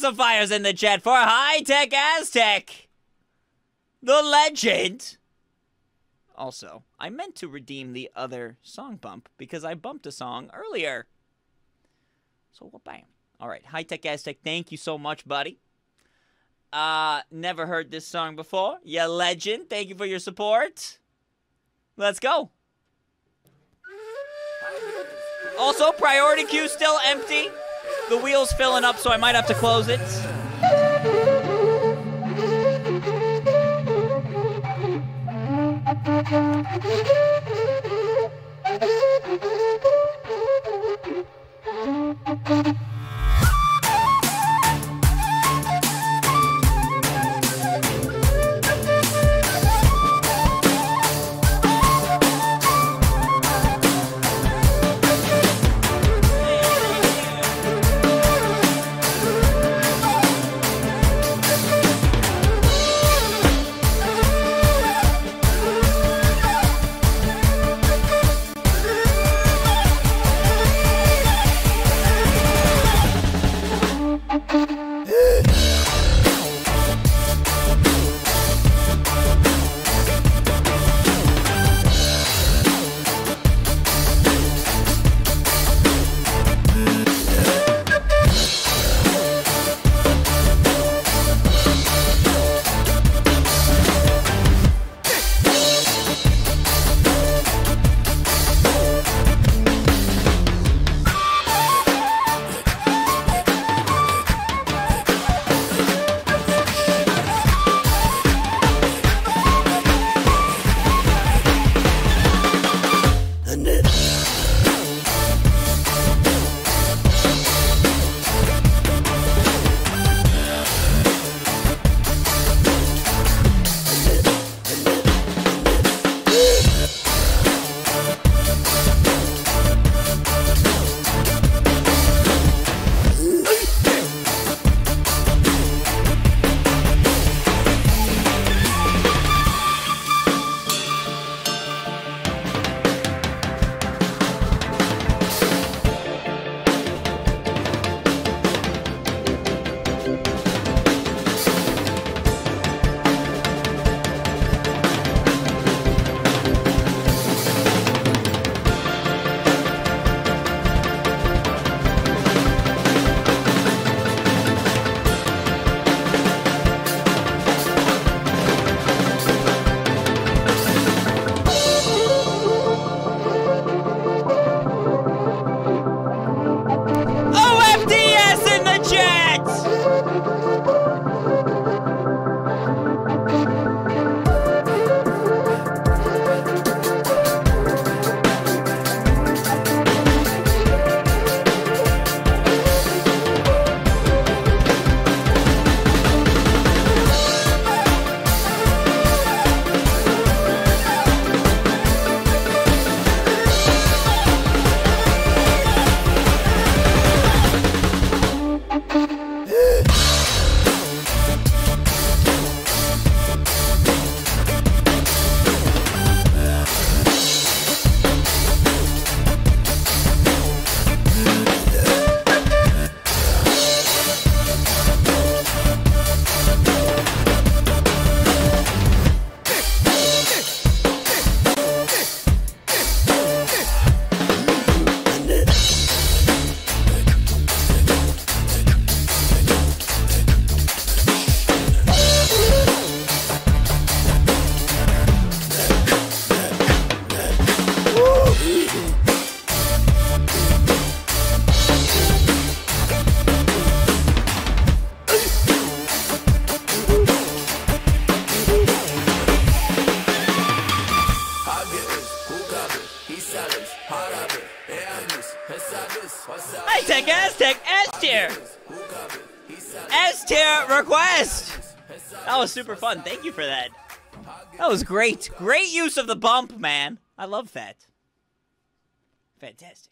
fires in the chat for High Tech Aztec, the legend. Also, I meant to redeem the other song bump because I bumped a song earlier. So, well, bam. All right, High Tech Aztec, thank you so much, buddy. Uh, never heard this song before. Yeah, legend. Thank you for your support. Let's go. Also, priority queue still empty. The wheel's filling up, so I might have to close it. OFDS Tech Aztec S tier! S tier request! That was super fun. Thank you for that. That was great. Great use of the bump, man. I love that. Fantastic.